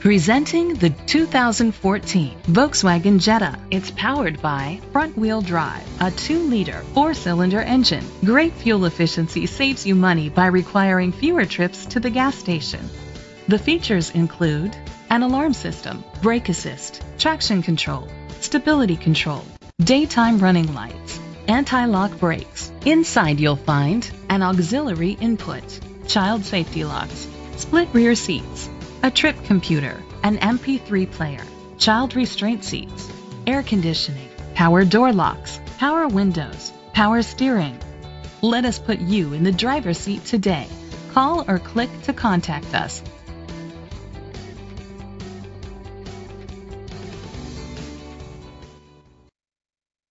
Presenting the 2014 Volkswagen Jetta. It's powered by front-wheel drive, a 2-liter, 4-cylinder engine. Great fuel efficiency saves you money by requiring fewer trips to the gas station. The features include an alarm system, brake assist, traction control, stability control, daytime running lights, anti-lock brakes. Inside you'll find an auxiliary input, child safety locks, split rear seats, a trip computer, an MP3 player, child restraint seats, air conditioning, power door locks, power windows, power steering. Let us put you in the driver's seat today. Call or click to contact us